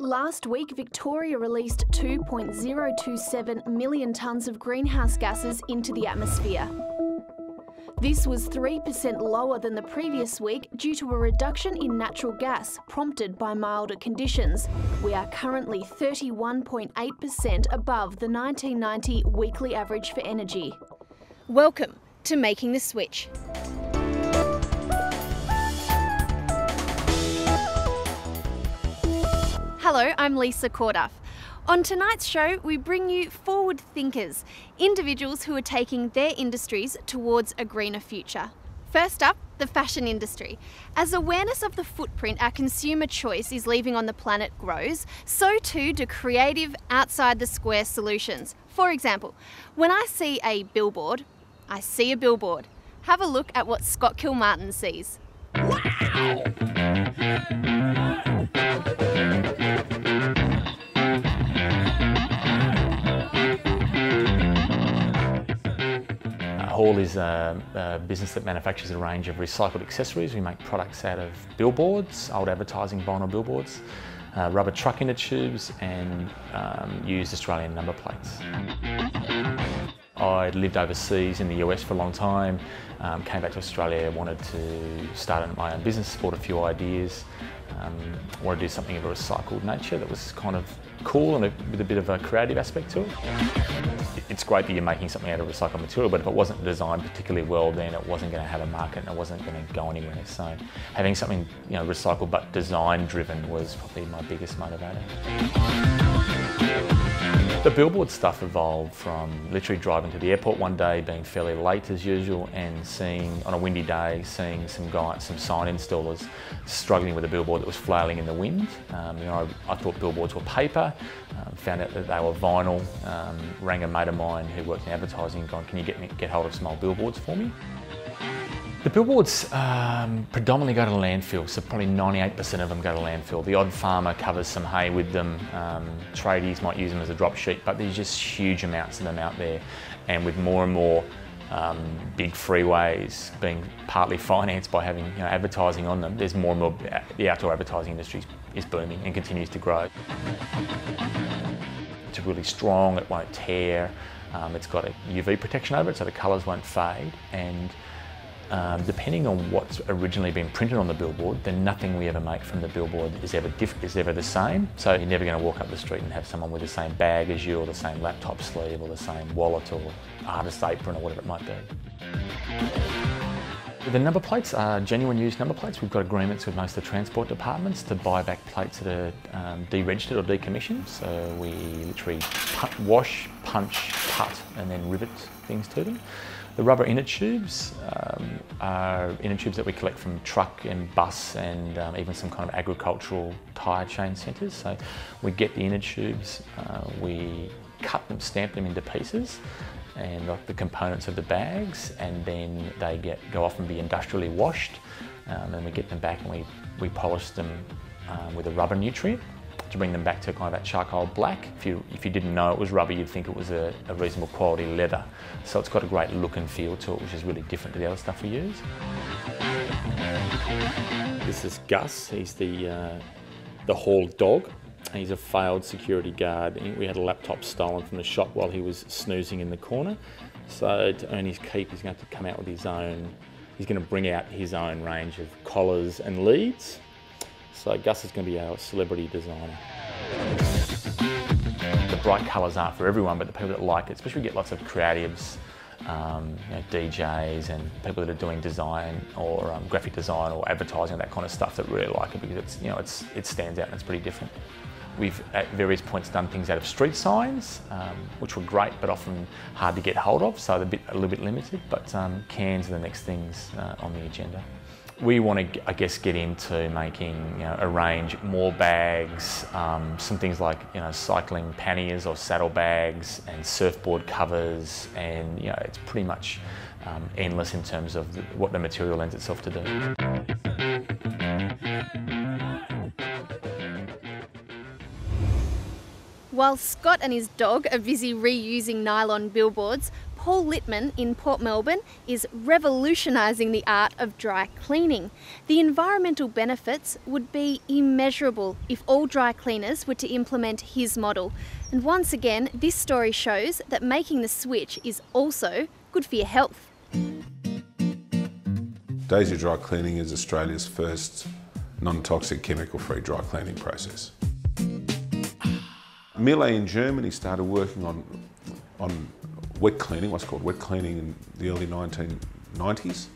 Last week, Victoria released 2.027 million tonnes of greenhouse gases into the atmosphere. This was 3% lower than the previous week due to a reduction in natural gas prompted by milder conditions. We are currently 31.8% above the 1990 weekly average for energy. Welcome to Making the Switch. Hello, I'm Lisa Corduff. On tonight's show, we bring you forward thinkers, individuals who are taking their industries towards a greener future. First up, the fashion industry. As awareness of the footprint our consumer choice is leaving on the planet grows, so too do creative, outside the square solutions. For example, when I see a billboard, I see a billboard. Have a look at what Scott Kilmartin sees. Wow! Hall is a, a, business that manufactures a range of recycled accessories. We make products out of billboards, old advertising vinyl billboards, uh, rubber truck inner tubes and um, used Australian number plates. I lived overseas in the US for a long time, um, came back to Australia, wanted to start my own business, bought a few ideas, um, wanted to do something of a recycled nature that was kind of cool and a, with a bit of a creative aspect to it. It's great that you're making something out of recycled material, but if it wasn't designed particularly well, then it wasn't going to have a market and it wasn't going to go anywhere. So having something you know recycled but design driven was probably my biggest motivator. The billboard stuff evolved from literally driving to the airport one day, being fairly late as usual, and seeing on a windy day, seeing some guys, some sign installers struggling with a billboard that was flailing in the wind. Um, you know, I, I, thought billboards were paper, um, found out that they were vinyl. Um, rang a mate of mine who worked in advertising, gone, "Can you get me, get hold of some old billboards for me?" The billboards um, predominantly go to landfill, so probably 98% of them go to landfill. The odd farmer covers some hay with them. Um, tradies might use them as a drop sheet, but there's just huge amounts of them out there. And with more and more um, big freeways being partly financed by having you know, advertising on them, there's more and more, the outdoor advertising industry is booming and continues to grow. It's really strong, it won't tear, um, it's got a UV protection over it so the colours won't fade. and um, depending on what's originally been printed on the billboard, then nothing we ever make from the billboard is ever is ever the same. So you're never going to walk up the street and have someone with the same bag as you, or the same laptop sleeve, or the same wallet, or artist apron, or whatever it might be. The number plates are genuine used number plates. We've got agreements with most of the transport departments to buy back plates that are um, deregistered or decommissioned. So we literally wash, punch, cut, and then rivet things to them. The rubber inner tubes um, are inner tubes that we collect from truck and bus and um, even some kind of agricultural tyre chain centres. So we get the inner tubes, uh, we cut them, stamp them into pieces and like the components of the bags and then they get go off and be industrially washed um, and we get them back and we, we polish them um, with a rubber nutrient to bring them back to kind of that charcoal black. If you, if you didn't know it was rubber, you'd think it was a, a reasonable quality leather. So it's got a great look and feel to it, which is really different to the other stuff we use. This is Gus. He's the, uh, the hall dog. He's a failed security guard. We had a laptop stolen from the shop while he was snoozing in the corner. So to earn his keep, he's going to have to come out with his own. He's going to bring out his own range of collars and leads. So Gus is going to be our celebrity designer. The bright colours aren't for everyone, but the people that like it, especially we get lots of creatives, um, you know, DJs and people that are doing design or um, graphic design or advertising, that kind of stuff that really like it because it's, you know, it's, it stands out and it's pretty different. We've at various points done things out of street signs, um, which were great but often hard to get hold of, so they're a, bit, a little bit limited, but um, cans are the next things uh, on the agenda we want to, I guess, get into making you know, a range, more bags, um, some things like you know cycling panniers or saddlebags and surfboard covers, and you know it's pretty much um, endless in terms of what the material lends itself to do. While Scott and his dog are busy reusing nylon billboards, Paul Littman in Port Melbourne is revolutionising the art of dry cleaning. The environmental benefits would be immeasurable if all dry cleaners were to implement his model. And once again, this story shows that making the switch is also good for your health. Daisy Dry Cleaning is Australia's first non-toxic chemical-free dry cleaning process. Miele in Germany started working on, on wet cleaning, what's called wet cleaning in the early 1990s.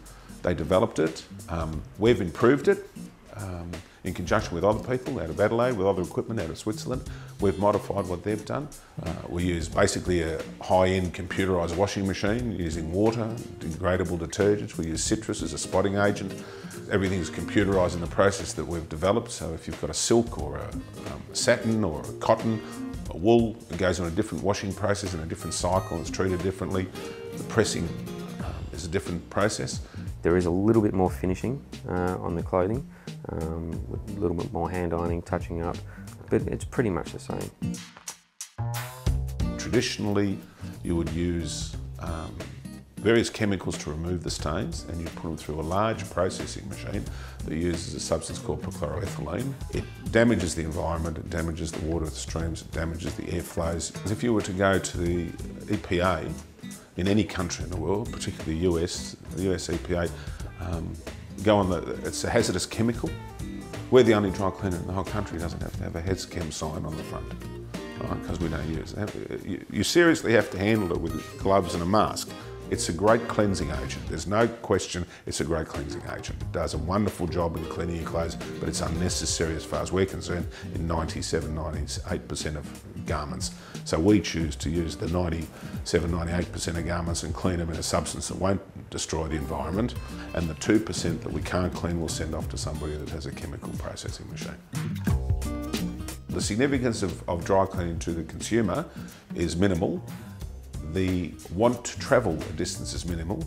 They developed it, um, we've improved it um, in conjunction with other people out of Adelaide, with other equipment out of Switzerland. We've modified what they've done. Uh, we use basically a high-end computerised washing machine using water, degradable detergents. We use citrus as a spotting agent. Everything is computerised in the process that we've developed. So if you've got a silk or a um, satin or a cotton a wool, it goes on a different washing process and a different cycle it's treated differently. The pressing um, is a different process. There is a little bit more finishing uh, on the clothing, um, with a little bit more hand ironing, touching up, but it's pretty much the same. Traditionally, you would use um, various chemicals to remove the stains and you put them through a large processing machine that uses a substance called perchloroethylene. It damages the environment, it damages the water streams, it damages the airflows. If you were to go to the EPA in any country in the world, particularly the US, the US EPA, um, go on the, it's a hazardous chemical. We're the only dry cleaner in the whole country doesn't have to have a HAZCHEM sign on the front, because right, we don't use it. You seriously have to handle it with gloves and a mask. It's a great cleansing agent. There's no question it's a great cleansing agent. It does a wonderful job in cleaning your clothes, but it's unnecessary as far as we're concerned in 97, 98% of garments. So we choose to use the 97, 98% of garments and clean them in a substance that won't destroy the environment. And the 2% that we can't clean we'll send off to somebody that has a chemical processing machine. The significance of, of dry cleaning to the consumer is minimal the want to travel a distance is minimal,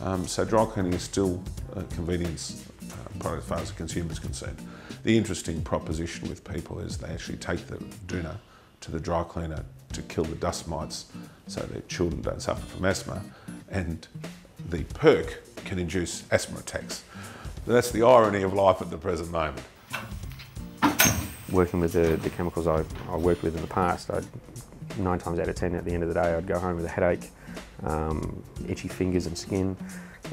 um, so dry cleaning is still a convenience uh, product as far as the consumer is concerned. The interesting proposition with people is they actually take the doona to the dry cleaner to kill the dust mites so their children don't suffer from asthma and the perc can induce asthma attacks. That's the irony of life at the present moment. Working with the, the chemicals I, I worked with in the past, I nine times out of ten at the end of the day I'd go home with a headache, um, itchy fingers and skin.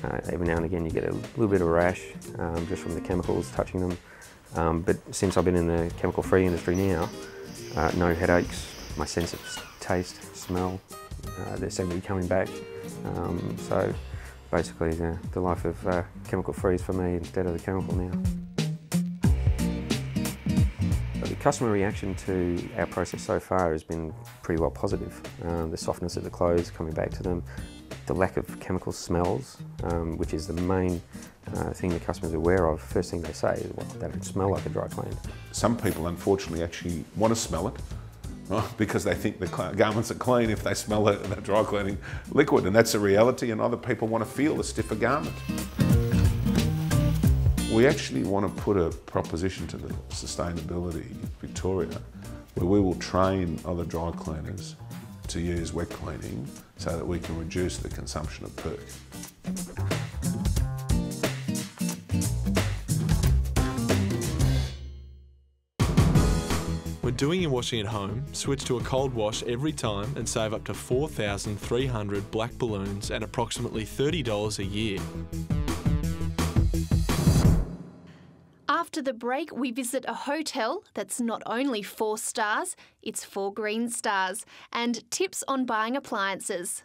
Uh, every now and again you get a little bit of a rash um, just from the chemicals touching them. Um, but since I've been in the chemical free industry now, uh, no headaches, my sense of taste, smell, uh, they seem to be coming back. Um, so basically the, the life of uh, chemical free is for me instead of the chemical now. The customer reaction to our process so far has been pretty well positive. Um, the softness of the clothes coming back to them, the lack of chemical smells, um, which is the main uh, thing the customers are aware of. First thing they say is, well, don't smell like a dry clean. Some people, unfortunately, actually want to smell it. because they think the garments are clean if they smell the dry cleaning liquid, and that's a reality, and other people want to feel a stiffer garment. We actually want to put a proposition to the Sustainability Victoria where we will train other dry cleaners to use wet cleaning so that we can reduce the consumption of perc. When doing your washing at home, switch to a cold wash every time and save up to 4,300 black balloons and approximately $30 a year. After the break, we visit a hotel that's not only four stars, it's four green stars, and tips on buying appliances.